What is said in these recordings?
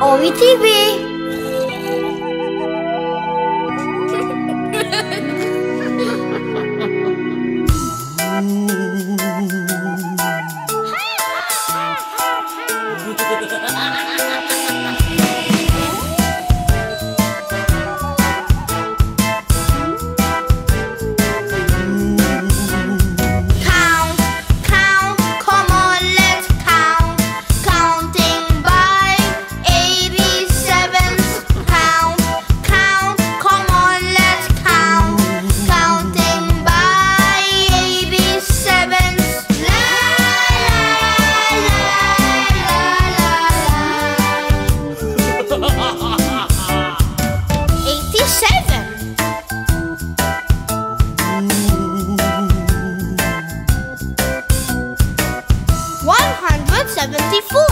Owie TV. ça me t'es fou.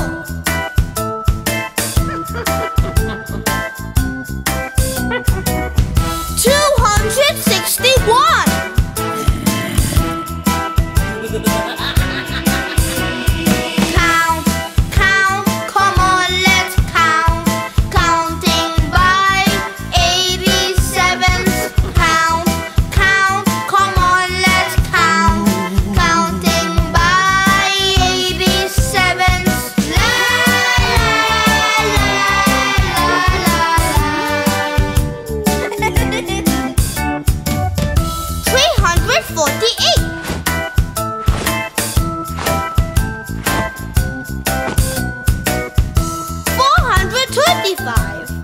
life.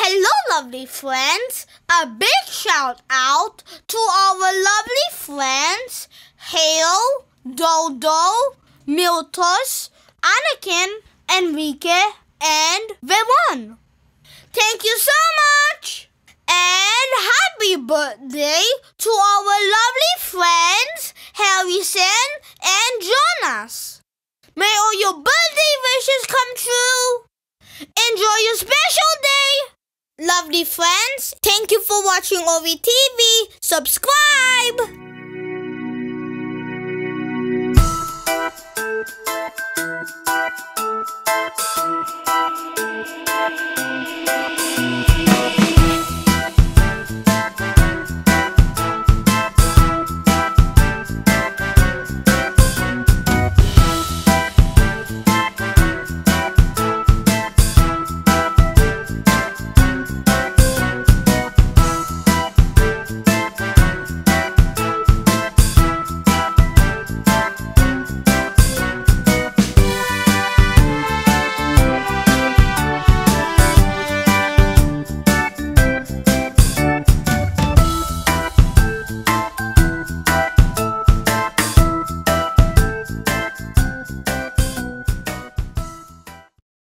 Hello, lovely friends. A big shout out to our lovely friends Hale, Dodo, Miltos, Anakin, Enrique, and Veron. Thank you so much. And happy birthday to our lovely friends Harrison and Jonas. May all your birthday wishes come true. Enjoy your special day. Lovely friends, thank you for watching Owie TV. Subscribe!